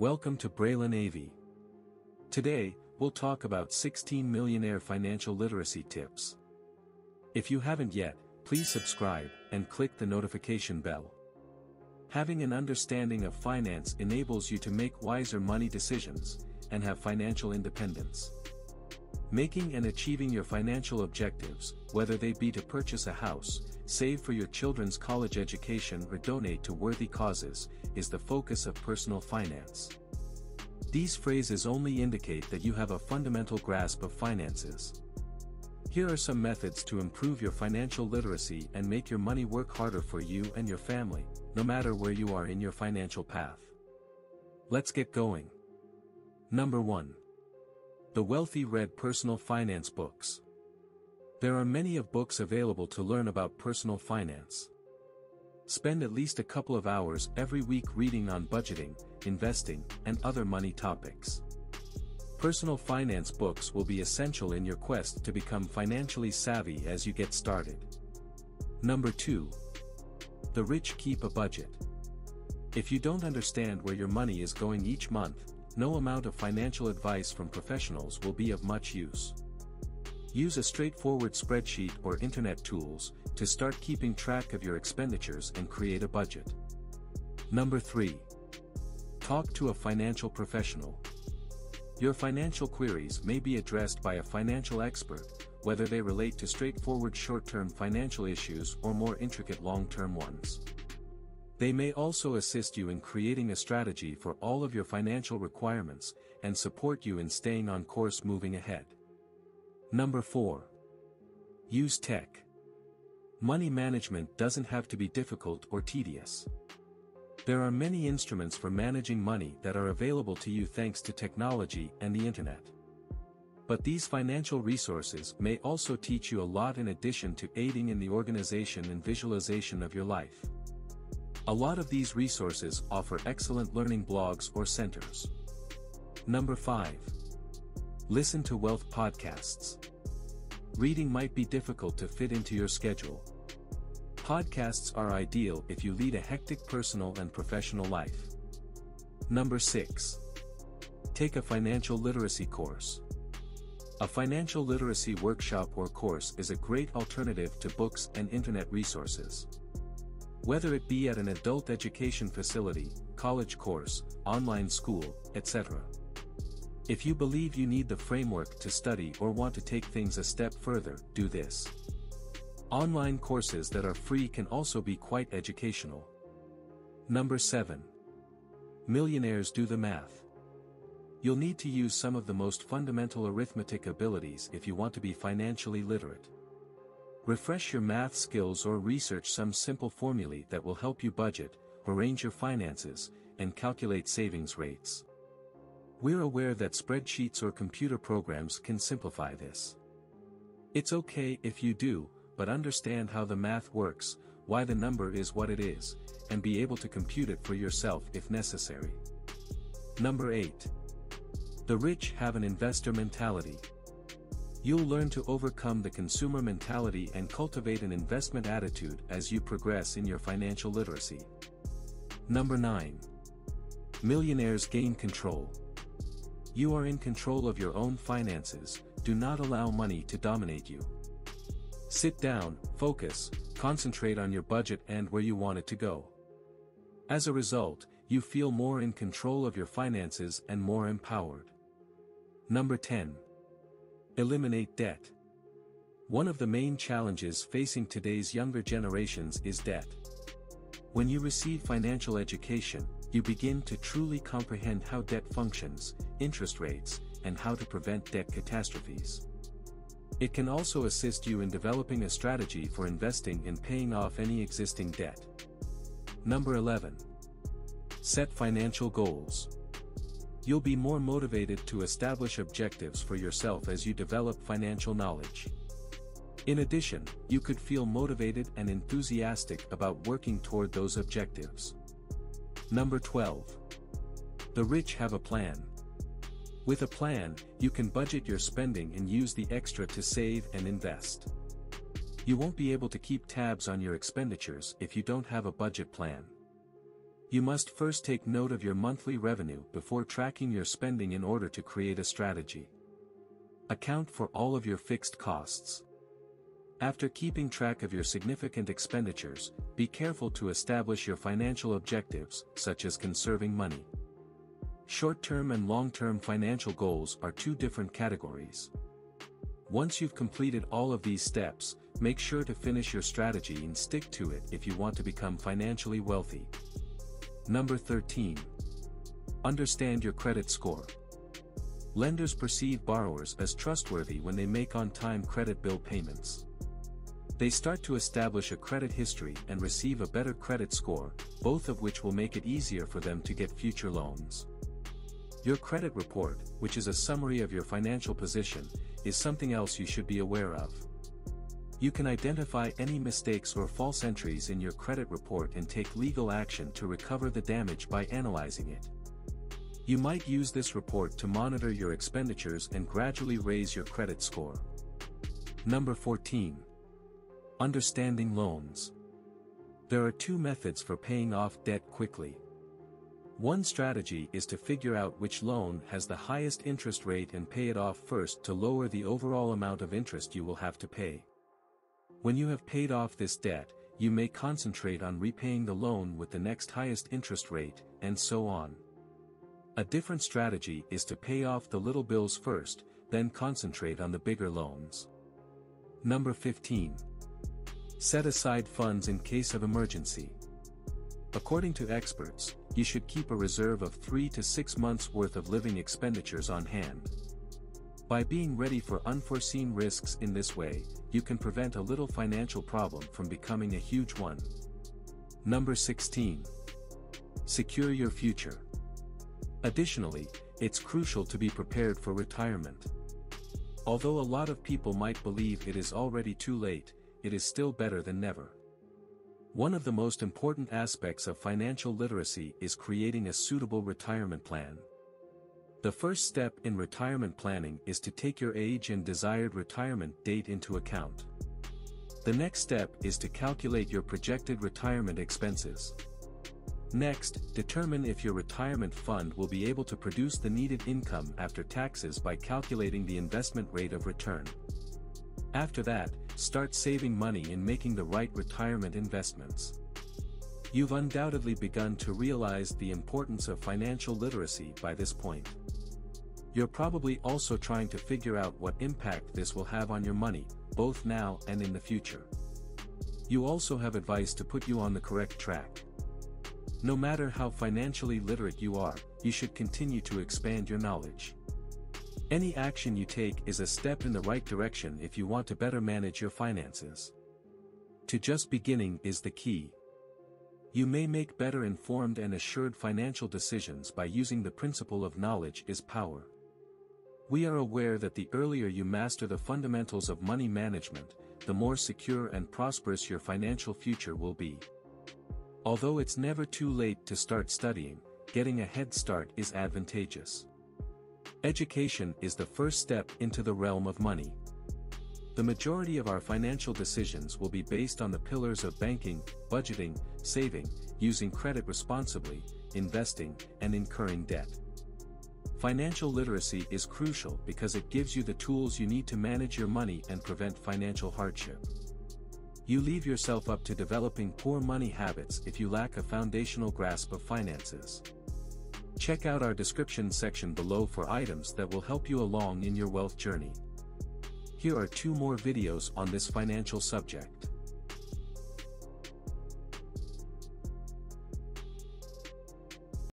Welcome to Braylen Avy. Today, we'll talk about 16 millionaire financial literacy tips. If you haven't yet, please subscribe and click the notification bell. Having an understanding of finance enables you to make wiser money decisions and have financial independence. Making and achieving your financial objectives, whether they be to purchase a house, save for your children's college education or donate to worthy causes, is the focus of personal finance. These phrases only indicate that you have a fundamental grasp of finances. Here are some methods to improve your financial literacy and make your money work harder for you and your family, no matter where you are in your financial path. Let's get going. Number 1. The Wealthy Read Personal Finance Books. There are many of books available to learn about personal finance. Spend at least a couple of hours every week reading on budgeting, investing, and other money topics. Personal finance books will be essential in your quest to become financially savvy as you get started. Number 2. The rich keep a budget. If you don't understand where your money is going each month, no amount of financial advice from professionals will be of much use. Use a straightforward spreadsheet or internet tools to start keeping track of your expenditures and create a budget. Number 3. Talk to a financial professional. Your financial queries may be addressed by a financial expert, whether they relate to straightforward short-term financial issues or more intricate long-term ones. They may also assist you in creating a strategy for all of your financial requirements, and support you in staying on course moving ahead. Number 4. Use tech. Money management doesn't have to be difficult or tedious. There are many instruments for managing money that are available to you thanks to technology and the internet. But these financial resources may also teach you a lot in addition to aiding in the organization and visualization of your life. A lot of these resources offer excellent learning blogs or centers. Number 5. Listen to wealth podcasts. Reading might be difficult to fit into your schedule, Podcasts are ideal if you lead a hectic personal and professional life. Number 6. Take a financial literacy course. A financial literacy workshop or course is a great alternative to books and internet resources. Whether it be at an adult education facility, college course, online school, etc. If you believe you need the framework to study or want to take things a step further, do this. Online courses that are free can also be quite educational. Number 7. Millionaires do the math. You'll need to use some of the most fundamental arithmetic abilities if you want to be financially literate. Refresh your math skills or research some simple formulae that will help you budget, arrange your finances, and calculate savings rates. We're aware that spreadsheets or computer programs can simplify this. It's okay if you do, but understand how the math works, why the number is what it is, and be able to compute it for yourself if necessary. Number 8. The rich have an investor mentality. You'll learn to overcome the consumer mentality and cultivate an investment attitude as you progress in your financial literacy. Number 9. Millionaires gain control. You are in control of your own finances, do not allow money to dominate you. Sit down, focus, concentrate on your budget and where you want it to go. As a result, you feel more in control of your finances and more empowered. Number 10. Eliminate debt. One of the main challenges facing today's younger generations is debt. When you receive financial education, you begin to truly comprehend how debt functions, interest rates, and how to prevent debt catastrophes. It can also assist you in developing a strategy for investing and paying off any existing debt. Number 11. Set financial goals. You'll be more motivated to establish objectives for yourself as you develop financial knowledge. In addition, you could feel motivated and enthusiastic about working toward those objectives. Number 12. The rich have a plan. With a plan, you can budget your spending and use the extra to save and invest. You won't be able to keep tabs on your expenditures if you don't have a budget plan. You must first take note of your monthly revenue before tracking your spending in order to create a strategy. Account for all of your fixed costs. After keeping track of your significant expenditures, be careful to establish your financial objectives, such as conserving money. Short-term and long-term financial goals are two different categories. Once you've completed all of these steps, make sure to finish your strategy and stick to it if you want to become financially wealthy. Number 13. Understand your credit score. Lenders perceive borrowers as trustworthy when they make on-time credit bill payments. They start to establish a credit history and receive a better credit score, both of which will make it easier for them to get future loans. Your credit report, which is a summary of your financial position, is something else you should be aware of. You can identify any mistakes or false entries in your credit report and take legal action to recover the damage by analyzing it. You might use this report to monitor your expenditures and gradually raise your credit score. Number 14. Understanding loans. There are two methods for paying off debt quickly. One strategy is to figure out which loan has the highest interest rate and pay it off first to lower the overall amount of interest you will have to pay. When you have paid off this debt, you may concentrate on repaying the loan with the next highest interest rate, and so on. A different strategy is to pay off the little bills first, then concentrate on the bigger loans. Number 15. Set aside funds in case of emergency. According to experts, you should keep a reserve of 3 to 6 months worth of living expenditures on hand. By being ready for unforeseen risks in this way, you can prevent a little financial problem from becoming a huge one. Number 16. Secure your future. Additionally, it's crucial to be prepared for retirement. Although a lot of people might believe it is already too late, it is still better than never. One of the most important aspects of financial literacy is creating a suitable retirement plan. The first step in retirement planning is to take your age and desired retirement date into account. The next step is to calculate your projected retirement expenses. Next, determine if your retirement fund will be able to produce the needed income after taxes by calculating the investment rate of return. After that, start saving money and making the right retirement investments. You've undoubtedly begun to realize the importance of financial literacy by this point. You're probably also trying to figure out what impact this will have on your money, both now and in the future. You also have advice to put you on the correct track. No matter how financially literate you are, you should continue to expand your knowledge. Any action you take is a step in the right direction if you want to better manage your finances. To just beginning is the key. You may make better informed and assured financial decisions by using the principle of knowledge is power. We are aware that the earlier you master the fundamentals of money management, the more secure and prosperous your financial future will be. Although it's never too late to start studying, getting a head start is advantageous. Education is the first step into the realm of money. The majority of our financial decisions will be based on the pillars of banking, budgeting, saving, using credit responsibly, investing, and incurring debt. Financial literacy is crucial because it gives you the tools you need to manage your money and prevent financial hardship. You leave yourself up to developing poor money habits if you lack a foundational grasp of finances. Check out our description section below for items that will help you along in your wealth journey. Here are two more videos on this financial subject.